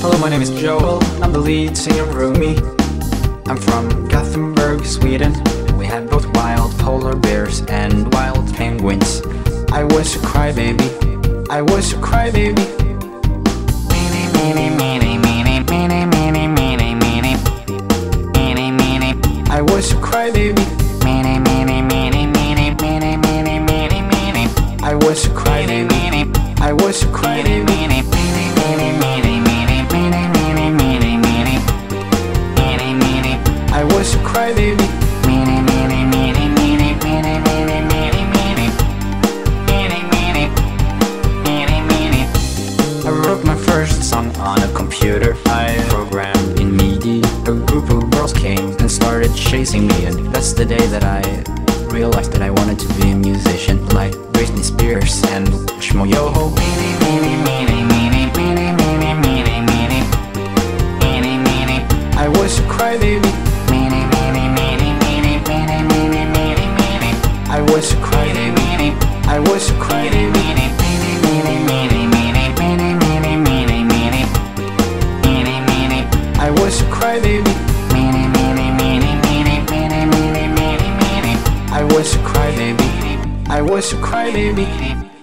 Hello, my name is Joel. I'm the lead singer of Roomie. I'm from Gothenburg, Sweden. We had both wild polar bears and wild penguins. I was a crybaby. I was a crybaby. Meeny, meeny, meeny, meeny, meeny, meeny, meeny, meeny. Meeny, meeny. I was a crybaby. Meeny, meeny, meeny, meeny, meeny, meeny, meeny, meeny. I was a crybaby. I was a crybaby. I wrote my first song on a computer. I programmed in MIDI. A group of girls came and started chasing me, and that's the day that I realized that I wanted to be a musician, like Britney Spears and Shmo Yoho. I was a crybaby. I was crying. I was crying. I was crying. I was crying. I was.